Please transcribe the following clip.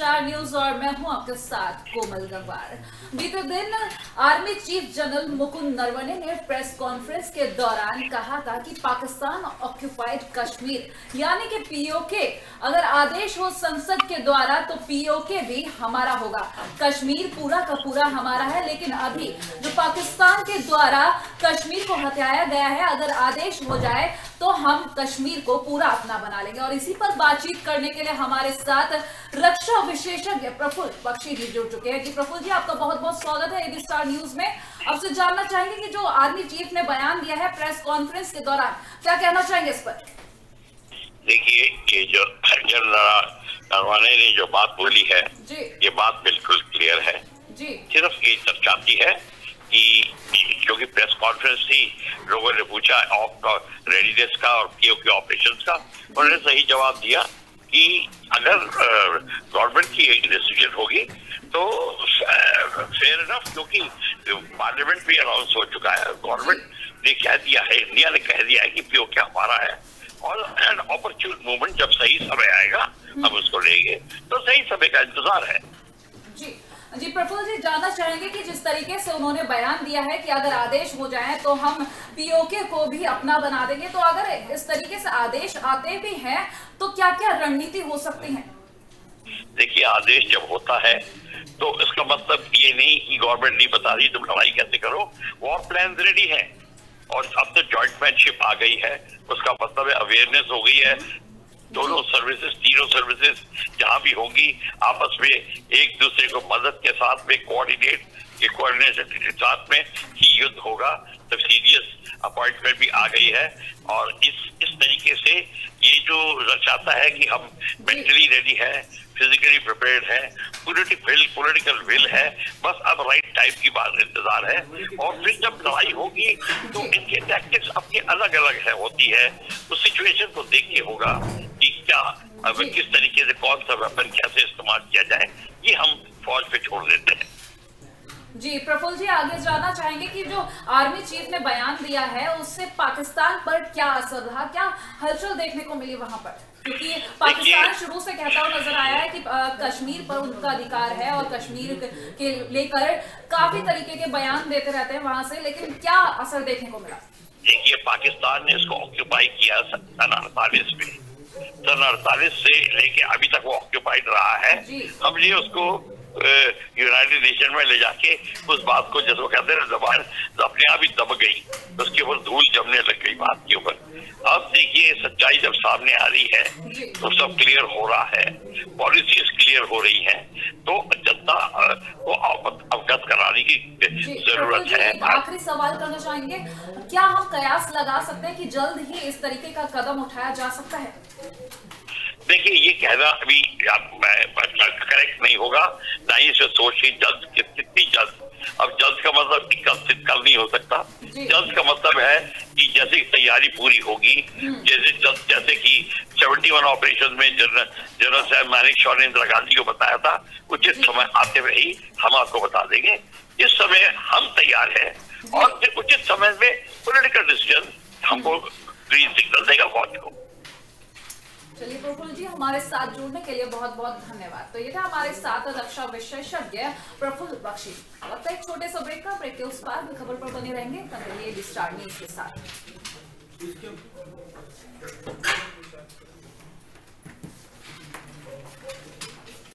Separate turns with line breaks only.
Star news और मैं हूँ आपके साथ कोमल गंगवार। बीते दिन army chief general Mukund Naravane ने प्रेस कॉन्फ्रेंस के दौरान कहा था कि पाकिस्तान ऑक्यूपाइड कश्मीर, यानी कि पीओके अगर आदेश हो संसद के द्वारा तो पीओके भी हमारा होगा। कश्मीर पूरा का पूरा हमारा है, लेकिन अभी पाकिस्तान के द्वारा कश्मीर को हथियाया गया है। अगर आदेश हो जाए तो हम कश्मीर को पूरा अपना बना लेंगे। और इसी पर बातचीत करने के लिए हमारे साथ रक्षा विशेषज्ञ प्रफुल्ल बख्शी जी जुड़ चुके हैं। जी प्रफुल्ल जी आपका बहुत बहुत स्वागत है एबी स्टार न्यूज़ में। आपसे जानना चाहेंगे कि जो आर्मी चीफ ने बयान दिया है प्रेस कॉन्फ्रेंस के दौरान क्या कहना चाहेंगे इस पर?
देखिए ये जो जनरल नरवाने ने जो बात बोली है
जी।
ये बात बिल्कुल क्लियर है।
जी।
सिर्फ़ ये दर्शाती है कि क्योंकि प्रेस कॉन्फ्रेंस थी, लोगों ने पूछा ऑफ़ रेडीनेस का और पीओ के ऑपरेशन का? उन्होंने सही जवाब दिया कि अगर गवर्नमेंट की एक डिसीज़न होगी तो फेयर इनफ क्योंकि पार्लियामेंट भी अनाउंस हो चुका है। गवर्नमेंट ने कह दिया है इंडिया ने कह दिया है कि क्या हमारा है। और एन अपॉर्चुन मूवमेंट जब सही समय आएगा, हम उसको लेंगे। तो सही समय का इंतज़ार है।
जी प्रफुल्ल जी जानना चाहेंगे कि जिस तरीके से उन्होंने बयान दिया है कि अगर आदेश हो जाए तो हम पीओके को भी अपना बना देंगे। तो अगर इस तरीके से आदेश आते भी हैं तो क्या क्या रणनीति हो सकती है?
देखिए आदेश जब होता है तो इसका मतलब ये नहीं कि गवर्नमेंट नहीं बता रही तुम लड़ाई कैसे करो। वॉर प्लान रेडी है। और अब तो जॉइंट मैनशिप आ गई है उसका मतलब अवेयरनेस हो गई है। दोनों सर्विसेज़ तीनों सर्विसेज़ जहाँ भी होंगी, आपस में एक दूसरे को मदद के साथ में कोऑर्डिनेट के कोऑर्डिनेशन के साथ में ही युद्ध होगा। तो सीरियस अपॉइंटमेंट भी आ गई है और इस इस तरीके से ये जो दर्शाता है कि हम मेंटली रेडी है फिजिकली प्रिपेयर्ड है पॉलिटिकल पॉलिटिकल विल है, बस अब राइट टाइम की बात इंतज़ार है। और फिर जब लड़ाई होगी तो इनके टैक्टिक्स अपनी अलग अलग है, होती है। उस सिचुएशन को देख के होगा कि क्या अब किस तरीके से कौन सा वेपन कैसे इस्तेमाल किया जाए ये हम फौज पे छोड़ देते हैं।
जी प्रफुल जी आगे जानना चाहेंगे कि जो आर्मी चीफ ने बयान दिया है उससे पाकिस्तान पर क्या असर रहा? क्या हलचल देखने को मिली वहाँ पर? क्योंकि पाकिस्तान शुरू से कहता हुआ नज़र आया है कि कश्मीर पर उनका अधिकार है और कश्मीर के लेकर काफ़ी तरीके के बयान देते रहते हैं वहाँ से लेकिन क्या असर देखने को मिला?
देखिए पाकिस्तान ने इसको ऑक्यूपाई किया सन अड़तालीस में सन अड़तालीस से लेके अभी तक वो ऑक्यूपाइड रहा है। हमने उसको यूनाइटेड नेशन में ले जाके उस बात को जैसे वो कहते हैं जबान अपने आप ही दब गई। उसके ऊपर धूल जमने लग गई बात के ऊपर। अब देखिए सच्चाई जब सामने आ रही है तो सब क्लियर हो रहा है। पॉलिसीज़ क्लियर हो रही हैं तो जनता को अवगत कराने की ज़रूरत है
आखिरी सवाल करना चाहेंगे क्या हम कयास लगा सकते हैं कि जल्द ही इस तरीके का कदम उठाया जा सकता है?
देखिए ये कहना अभी करेक्ट नहीं होगा। ना ही इसे सोच जल्द कितनी जल्द। अब जल्द का मतलब कल कल नहीं हो सकता। जल्द का मतलब है कि जैसे तैयारी पूरी होगी जैसे जैसे कि 71 ऑपरेशन में जनरल जनरल साहब मानिक शॉ ने इंदिरा गांधी को बताया था उचित समय आते हुए ही हम आपको बता देंगे। इस समय हम तैयार हैं और फिर उचित समय में पोलिटिकल डिसीज़न हमको ग्रीन सिग्नल देगा फौज को।
चलिए प्रफुल्ल जी, हमारे साथ जुड़ने के लिए बहुत बहुत धन्यवाद। तो ये था हमारे साथ रक्षा विशेषज्ञ प्रफुल्ल बख्शी। अब तक छोटे से ब्रेक का ब्रेक के उस पार खबर पर बने रहेंगे। तब रहिए डिस्टार न्यूज़ के साथ।